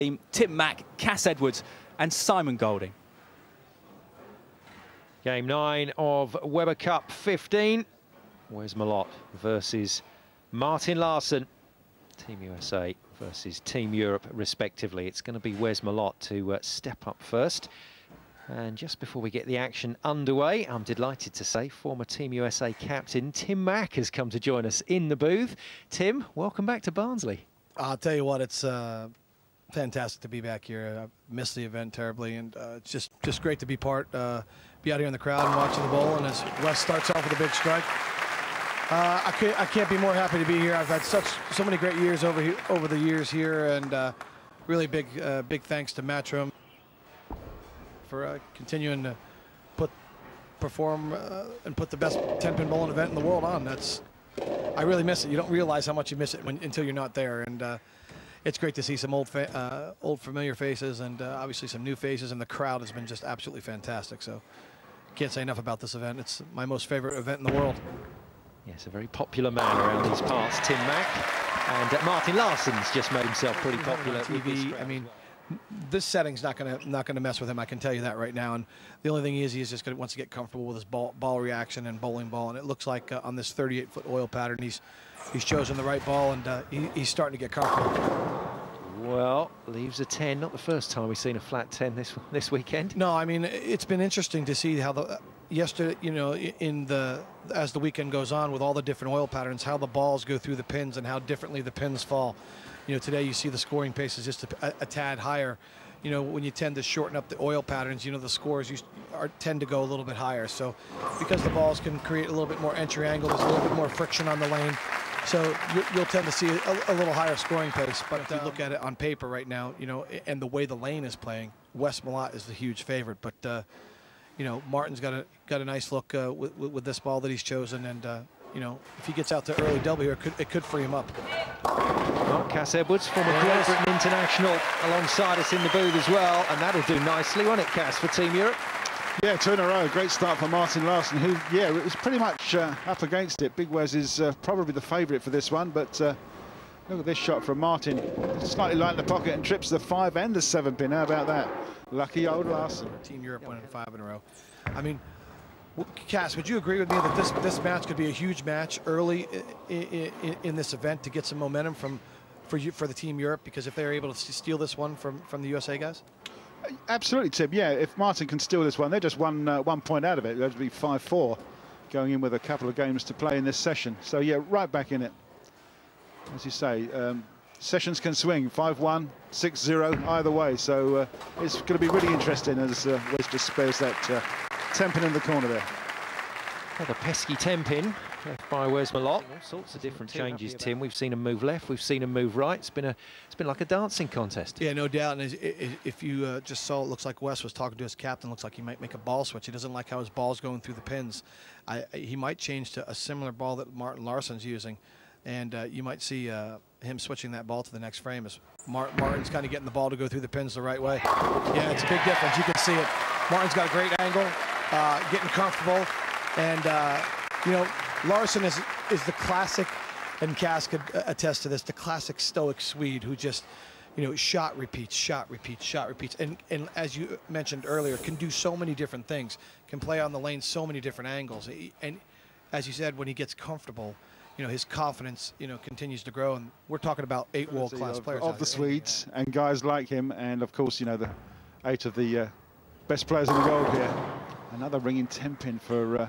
Tim Mack, Cass Edwards and Simon Golding. Game nine of Weber Cup 15. Wes Malott versus Martin Larsen. Team USA versus Team Europe, respectively. It's going to be Wes Malott to uh, step up first. And just before we get the action underway, I'm delighted to say former Team USA captain Tim Mack has come to join us in the booth. Tim, welcome back to Barnsley. I'll tell you what, it's uh, fantastic to be back here. I missed the event terribly, and uh, it's just just great to be part, uh, be out here in the crowd and watching the bowl. And as Wes starts off with a big strike, uh, I can't I can't be more happy to be here. I've had such so many great years over here, over the years here, and uh, really big uh, big thanks to Matchroom for uh, continuing to put perform and put the best 10-pin bowling event in the world on. That's I really miss it. You don't realize how much you miss it when, until you're not there. And it's great to see some old, uh, old familiar faces and uh, obviously some new faces. And the crowd has been just absolutely fantastic. So can't say enough about this event. It's my most favorite event in the world. Yes, a very popular man around these parts, Tim Mack. And uh, Martin Larsen's just made himself pretty popular. TV, I mean, this setting's not going to not going to mess with him. I can tell you that right now. And the only thing is, he's just to wants to get comfortable with his ball ball reaction and bowling ball. And it looks like uh, on this 38 foot oil pattern, he's he's chosen the right ball and uh, he, he's starting to get comfortable. Well, leaves a 10. Not the first time we've seen a flat 10 this this weekend. No, I mean it's been interesting to see how the uh, yesterday, you know, in the as the weekend goes on with all the different oil patterns, how the balls go through the pins and how differently the pins fall. You know, today you see the scoring pace is just a, a tad higher. You know, when you tend to shorten up the oil patterns, you know, the scores you are, tend to go a little bit higher. So because the balls can create a little bit more entry angle, there's a little bit more friction on the lane. So you'll tend to see a, a little higher scoring pace. But if you look at it on paper right now, you know, and the way the lane is playing, Wes Malott is the huge favorite. But, uh, you know, Martin's got a got a nice look uh, with, with, this ball that he's chosen. And, uh, you know, if he gets out to early double here, it could, it could free him up. Well, Cass Edwards, former Great Britain international, alongside us in the booth as well, and that'll do nicely, won't it, Cass, for Team Europe? Yeah, two in a row. Great start for Martin Larsen, who, yeah, was pretty much uh, up against it. Big Wes is uh, probably the favourite for this one, but uh, look at this shot from Martin. Slightly light in the pocket and trips the five and the seven pin. How about that? Lucky old Larsen. Team Europe winning five in a row. I mean, Cass, would you agree with me that this this match could be a huge match early in, in, in this event to get some momentum from for you for the team Europe? Because if they're able to steal this one from from the USA guys. Absolutely, Tim. Yeah, if Martin can steal this one, they're just one uh, one point out of it. That'd be five four, going in with a couple of games to play in this session. So yeah, right back in it. As you say, um, sessions can swing 5-1, 6-0, either way. So uh, it's going to be really interesting as uh, just spares that uh, 10 pin in the corner there. The pesky 10 pin left by Wes Malott. All sorts of different changes, Tim. We've seen him move left, we've seen him move right. It's been a, it's been like a dancing contest. Yeah, no doubt. And if you uh, just saw, it looks like Wes was talking to his captain. Looks like he might make a ball switch. He doesn't like how his ball's going through the pins. I, he might change to a similar ball that Martin Larsen's using, and uh, you might see uh, him switching that ball to the next frame. As Martin's kind of getting the ball to go through the pins the right way. Yeah, it's a big difference. You can see it. Martin's got a great angle uh, getting comfortable. And, uh, you know, Larsen is, is the classic, and Cass could attest to this, the classic stoic Swede who just, you know, shot repeats, shot repeats, shot repeats. And, and as you mentioned earlier, can do so many different things, can play on the lane so many different angles. And as you said, when he gets comfortable, you know, his confidence, you know, continues to grow. And we're talking about eight world-class players. Of the Swedes and guys like him. And, of course, you know, the eight of the uh, best players in the world here. Another ringing 10 pin for uh,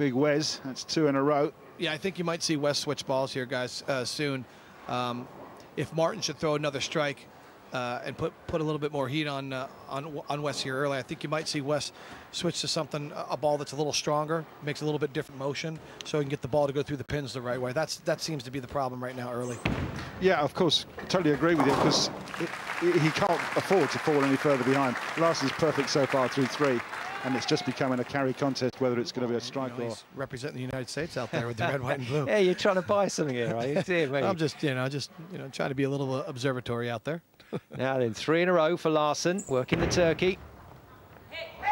Big Wes. That's two in a row. Yeah, I think you might see Wes switch balls here, guys, uh, soon. Um, if Martin should throw another strike uh, and put put a little bit more heat on uh, on on Wes here early, I think you might see Wes switch to something a ball that's a little stronger, makes a little bit different motion, so he can get the ball to go through the pins the right way. That's that seems to be the problem right now early. Yeah, of course, totally agree with you because he can't afford to fall any further behind. Larsen's perfect so far through three and it's just becoming a carry contest whether it's going to be a strike you know, or representing the United States out there with the red, white, and blue. Yeah, you're trying to buy something here, are you? Dear I'm just, you know, just you know, trying to be a little uh, observatory out there. now then, three in a row for Larsen, working the turkey.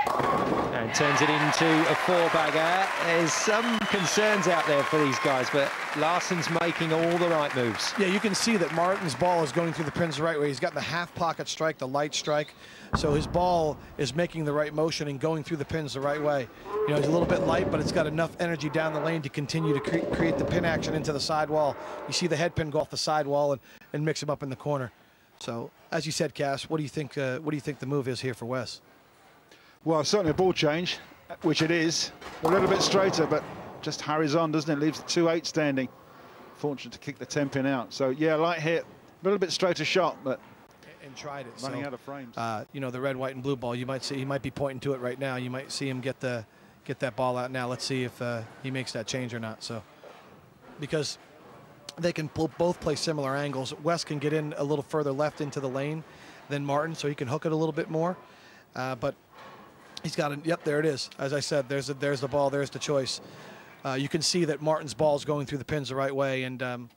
And And turns it into a four-bagger. There's some concerns out there for these guys, but Larsen's making all the right moves. Yeah, you can see that Martin's ball is going through the pins the right way. He's got the half pocket strike, the light strike. So his ball is making the right motion and going through the pins the right way. You know, he's a little bit light, but it's got enough energy down the lane to continue to cre create the pin action into the sidewall. You see the head pin go off the sidewall and, and mix him up in the corner. So, as you said, Cass, what do you think? Uh, what do you think the move is here for Wes? Well, certainly a ball change, which it is. A little bit straighter, but just hurries on, doesn't it? Leaves the 2-8 standing. Fortunate to kick the 10 pin out. So, yeah, light hit. A little bit straighter shot, but and tried it. Running so, out of frames. Uh, you know the red, white, and blue ball. You might see he might be pointing to it right now. You might see him get the get that ball out now. Let's see if uh, he makes that change or not. So because they can both play similar angles. Wes can get in a little further left into the lane than Martin, so he can hook it a little bit more. Uh, but he's got it. Yep, there it is. As I said, there's a, there's the ball. There's the choice. Uh, you can see that Martin's ball is going through the pins the right way, and um,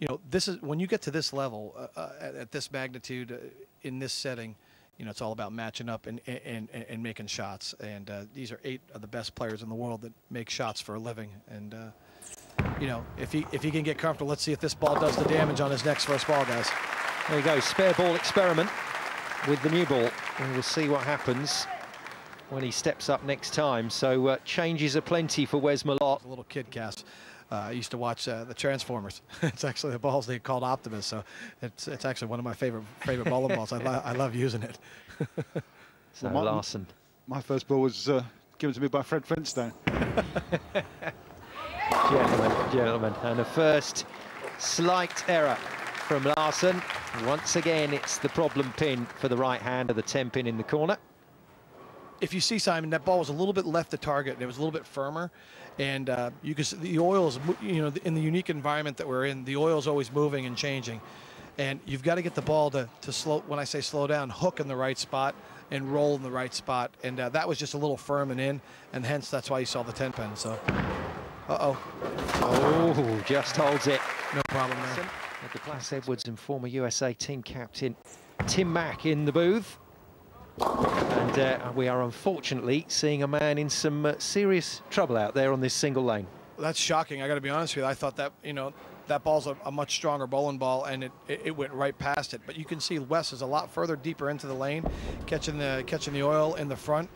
you know, this is when you get to this level uh, uh, at, at, this magnitude uh, in this setting. You know, it's all about matching up and and, and, and making shots. And uh, these are eight of the best players in the world that make shots for a living. And uh, you know, if he if he can get comfortable, let's see if this ball does the damage on his next first ball, guys. There you go, spare ball experiment with the new ball, and we'll see what happens when he steps up next time. So uh, changes are plenty for Wes Malott. A little kid Cass. Uh, I used to watch uh, the Transformers. it's actually the balls they called Optimus, so it's it's actually one of my favorite favorite bowling balls. I, lo I love using it. so well, my, Larsen. My first ball was uh, given to me by Fred Flintstone. gentlemen, gentlemen, and a first slight error from Larsen. Once again, it's the problem pin for the right hand of the 10 pin in the corner if you see Simon, that ball was a little bit left to target. And it was a little bit firmer, and uh, you can see the oil is, you know, in the unique environment that we're in, the oil is always moving and changing, and you've got to get the ball to to slow. When I say slow down, hook in the right spot and roll in the right spot, and uh, that was just a little firm and in, and hence that's why you saw the 10 pin. So, uh oh, oh, just holds it. No problem there. The Cass Edwards and former USA team captain Tim Mack in the booth. And uh, we are unfortunately seeing a man in some uh, serious trouble out there on this single lane. That's shocking. I got to be honest with you. I thought that, you know, that ball's a, a much stronger bowling ball, and it, it, it, went right past it. But you can see Wes is a lot further deeper into the lane, catching the catching the oil in the front,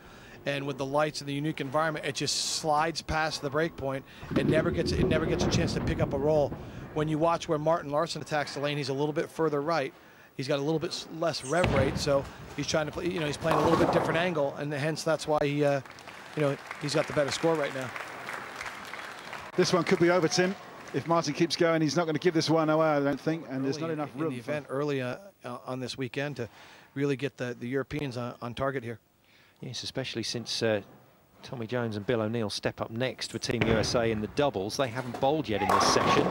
and with the lights and the unique environment, it just slides past the break point. It never gets it never gets a chance to pick up a roll. When you watch where Martin Larsen attacks the lane, he's a little bit further right. He's got a little bit less rev rate, so he's trying to play. You know, he's playing a little bit different angle, and hence that's why he, uh, you know, he's got the better score right now. This one could be over, Tim. If Martin keeps going, he's not going to give this one away, I don't think, and early there's not enough room. In the event early uh, uh, on this weekend to really get the, the Europeans on, on target here. Yes, especially since uh, Tommy Jones and Bill O'Neill step up next for Team USA in the doubles. They haven't bowled yet in this session.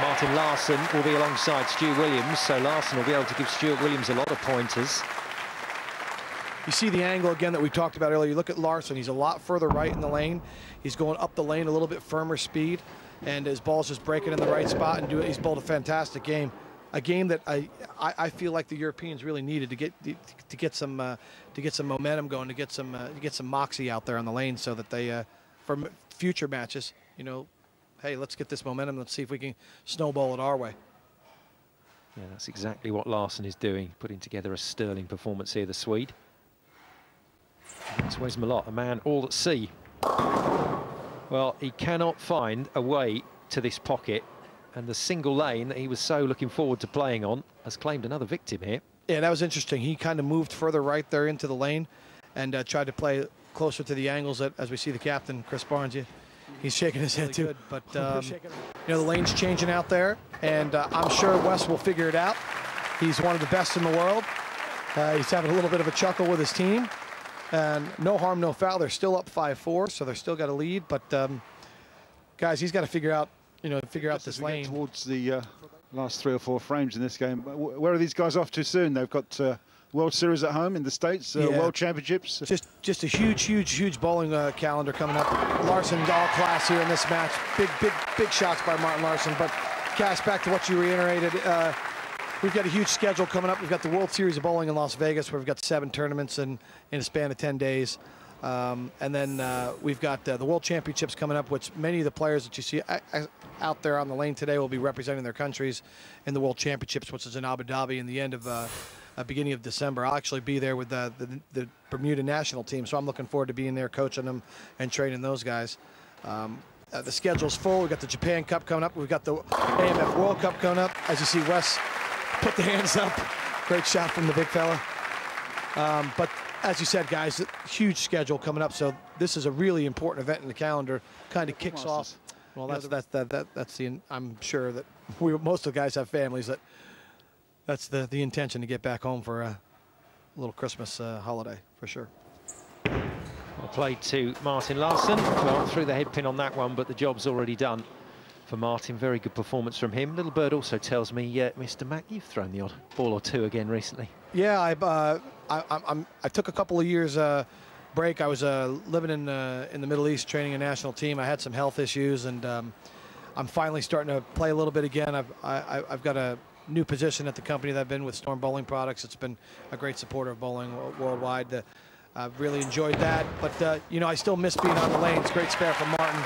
Martin Larsen will be alongside Stuart Williams, so Larsen will be able to give Stuart Williams a lot of pointers. You see the angle again that we talked about earlier. You look at Larsen, he's a lot further right in the lane. He's going up the lane a little bit firmer speed, and his ball's just breaking in the right spot and. He's bowled a fantastic game. A game that I, I, I feel like the Europeans really needed to get to get some uh, to get some momentum going, to get some uh, to get some moxie out there on the lane, so that they uh, for future matches, you know, hey, let's get this momentum. Let's see if we can snowball it our way. Yeah, that's exactly what Larsen is doing, putting together a sterling performance here, the Swede. That's Wes Malott, a man all at sea. Well, he cannot find a way to this pocket, and the single lane that he was so looking forward to playing on has claimed another victim here. Yeah, that was interesting. He kind of moved further right there into the lane and uh, tried to play closer to the angles that, as we see the captain, Chris Barnes, he's shaking his head too. Good, but um, you know the lane's changing out there, and uh, I'm sure Wes will figure it out. He's one of the best in the world. Uh, he's having a little bit of a chuckle with his team, and no harm, no foul. They're still up 5-4, so they're still got a lead. But um, guys, he's got to figure out, you know, figure out this lane towards the uh, last three or four frames in this game. Where are these guys off to soon? They've got. Uh, World Series at home in the States, uh, yeah. World Championships. Just just a huge, huge, huge bowling uh, calendar coming up. Larsen's all class here in this match. Big, big, big shots by Martin Larsen. But, Cass, back to what you reiterated. Uh, we've got a huge schedule coming up. We've got the World Series of Bowling in Las Vegas, where we've got seven tournaments in, in a span of 10 days. Um, and then uh, we've got uh, the World Championships coming up, which many of the players that you see a- a- out there on the lane today will be representing their countries in the World Championships, which is in Abu Dhabi in the end of uh, uh, beginning of December. I'll actually be there with the, the, the Bermuda national team, so I'm looking forward to being there, coaching them and training those guys. Um, uh, the schedule's full. We've got the Japan Cup coming up. We've got the AMF World Cup coming up. As you see, Wes put the hands up. Great shot from the big fella. Um, but as you said, guys, huge schedule coming up. So this is a really important event in the calendar. Kind of kicks off. Well, that's that's that, that that's the. I'm sure that we most of the guys have families that. That's the the intention to get back home for a little Christmas uh, holiday for sure. Well played to Martin Larsen. Well, through the head pin on that one, but the job's already done for Martin. Very good performance from him. Little Bird also tells me, uh, Mr. Mack, you've thrown the odd ball or two again recently. Yeah, I, uh, I, I'm, I'm, I took a couple of years uh, break. I was uh, living in uh, in the Middle East, training a national team. I had some health issues, and um, I'm finally starting to play a little bit again. I've I, I- I've got a new position at the company that I've been with Storm Bowling Products. It's been a great supporter of bowling worldwide. Uh, I've really enjoyed that, but uh, you know I still miss being on the lanes. Great spare from Martin.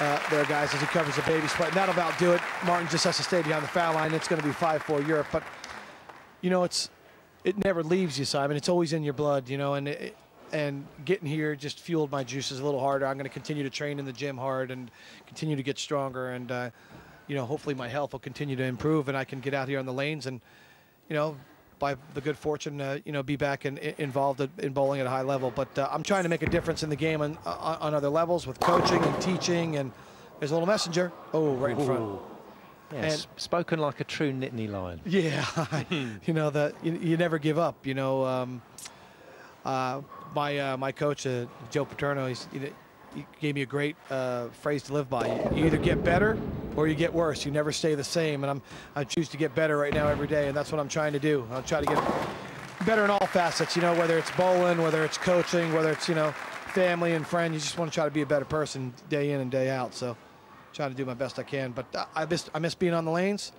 Uh, there, guys, as he covers the baby spot. And that'll about do it. Martin just has to stay behind the foul line. It's going to be 5-4 Europe. But, you know, it's it never leaves you, Simon. It's always in your blood, you know, and it, and getting here just fueled my juices a little harder. I'm going to continue to train in the gym hard and continue to get stronger, and uh, you know, hopefully my health will continue to improve, and I can get out here on the lanes and, you know, by the good fortune, uh, you know, be back in, in- involved in bowling at a high level. But uh, I'm trying to make a difference in the game on, on, on other levels with coaching and teaching. And there's a little messenger. Oh, right in front. Yes, spoken like a true Nittany lion. Yeah, you know that you, you never give up. You know, um, uh, my uh, my coach uh, Joe Paterno, he's, you he gave me a great uh, phrase to live by. You either get better or you get worse. You never stay the same. And I'm I choose to get better right now every day, and that's what I'm trying to do. I'll try to get better in all facets. You know, whether it's bowling, whether it's coaching, whether it's you know family and friends. You just want to try to be a better person day in and day out. So, trying to do my best I can. But I miss I miss being on the lanes.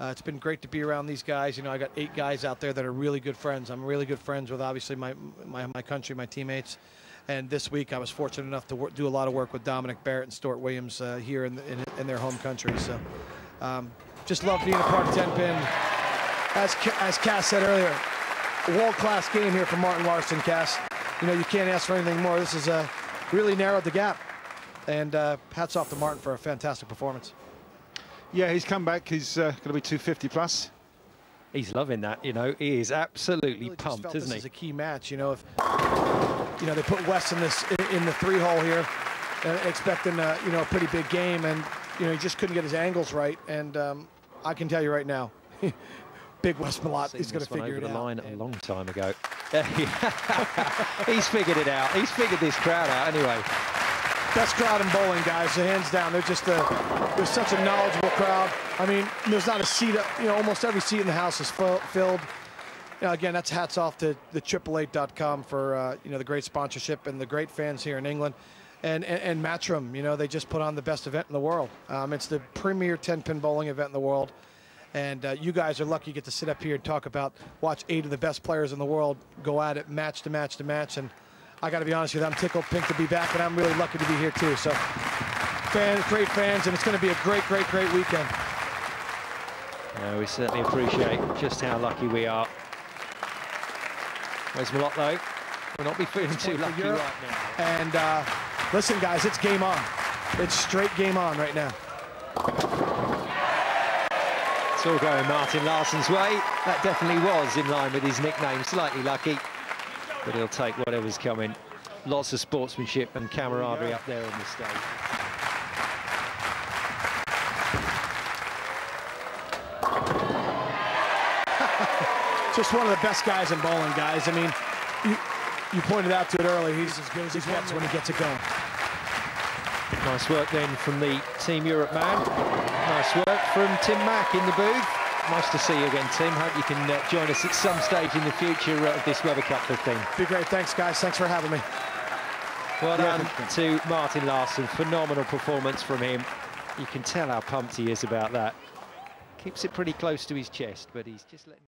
Uh, it's been great to be around these guys. You know, I got eight guys out there that are really good friends. I'm really good friends with obviously my my, my country, my teammates. And this week I was fortunate enough to wor- do a lot of work with Dominic Barrett and Stuart Williams uh, here in, the, in, in their home country. So um, just love being a part of 10 pin. As, as Cass said earlier, a world-class game here from Martin Larsen, Cass. You know, you can't ask for anything more. This is uh, really narrowed the gap. And uh, hats off to Martin for a fantastic performance. Yeah, he's come back. He's uh, going to be 250 plus. He's loving that, you know. He is absolutely really pumped, felt isn't this he? is a key match. You know, if you know they put Wes in this in, the three hole here, uh, expecting uh, you know a pretty big game, and you know he just couldn't get his angles right. And um, I can tell you right now, Big Wes Malott is going to figure it the out. line a long time ago. He's figured it out. He's figured this crowd out anyway. Best crowd in bowling, guys, hands down. They're just a, they're such a knowledgeable crowd. I mean, there's not a seat, up you know, almost every seat in the house is filled. Know, again, that's hats off to the triple8.com for, uh, you know, the great sponsorship and the great fans here in England. And, and, and Matchroom, you know, they just put on the best event in the world. Um, it's the premier 10-pin bowling event in the world. And uh, you guys are lucky you get to sit up here and talk about, watch eight of the best players in the world go at it match to match to match. And I got to be honest with you, I'm tickled pink to be back, and I'm really lucky to be here too. So, fans, great fans, and it's going to be a great, great, great weekend. Yeah, we certainly appreciate just how lucky we are. Wes Malott, though? We'll not be feeling too lucky Europe. right now. And uh, listen, guys, it's game on. It's straight game on right now. It's all going Martin Larsen's way. That definitely was in line with his nickname, slightly lucky. But he'll take whatever's coming. Lots of sportsmanship and camaraderie up there on the stage. Just one of the best guys in bowling, guys. I mean, you, you pointed out to it earlier. He's as good as he gets when he gets it going. Nice work then from the Team Europe man. Nice work from Tim Mack in the booth. Nice to see you again, Tim. Hope you can uh, join us at some stage in the future uh, of this Weber Cup 15. Be great. Thanks, guys. Thanks for having me. Well Yeah, done to Martin Larsen. Phenomenal performance from him. You can tell how pumped he is about that. Keeps it pretty close to his chest, but he's just letting...